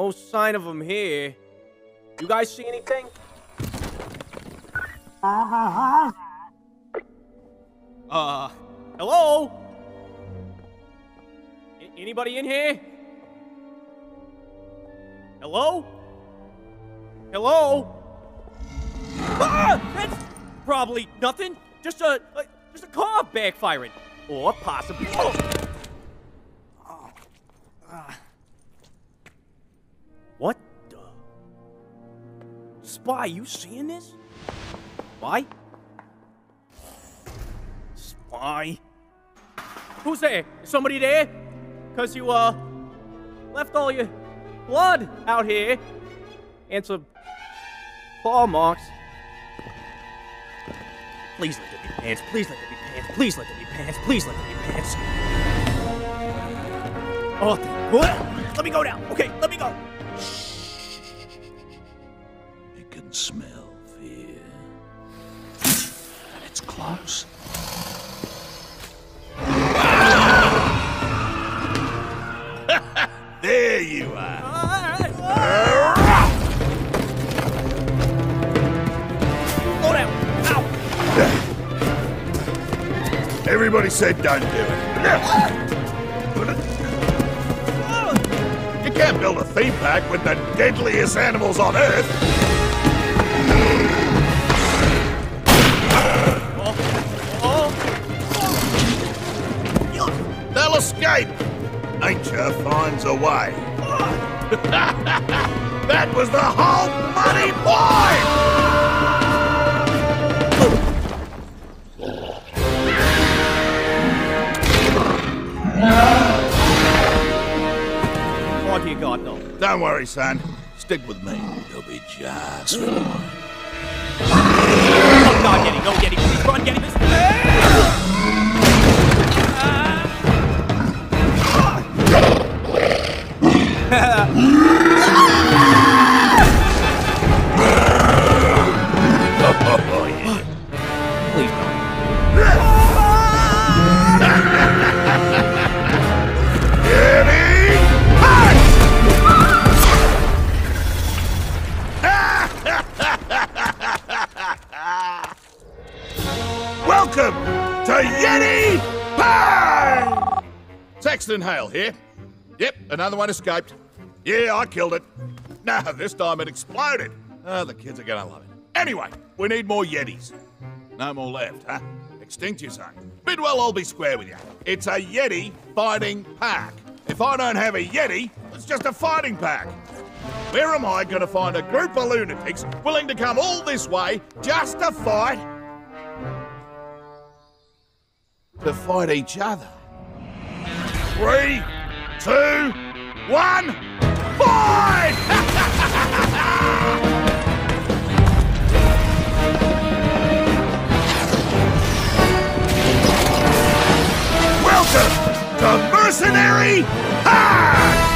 No sign of him here. You guys see anything? Uh, hello? Anybody in here? Hello? Hello? Ah! That's probably nothing. Just a, a just a car backfiring. Or possibly. Oh! What the? Spy, you seeing this? Spy? Spy? Who's there? Is somebody there? Cause you, uh, left all your blood out here. And some claw marks. Please let there be pants. Please let there be pants. Please let there be pants. Please let there be pants. Oh, what? Let me go now. Okay, let me go. Close. there you are. Down. Ow. Everybody said don't do it. You can't build a theme park with the deadliest animals on Earth. Nature finds a way. that was the whole money point! what do you got, though? Don't worry, son. Stick with me. You'll be just fine. Oh, God, Yeti, go, Yeti. Please run, Yeti. This... Welcome to Yeti Park! Saxton Hale here. Yep, another one escaped. Yeah, I killed it. No, this time it exploded. Oh, the kids are gonna love it. Anyway, we need more Yetis. No more left, huh? Extinct, you say? Bidwell, I'll be square with you. It's a Yeti fighting pack. If I don't have a Yeti, it's just a fighting pack. Where am I going to find a group of lunatics willing to come all this way just to fight? To fight each other. Three, two, one, fight! Welcome to Mercenary Park!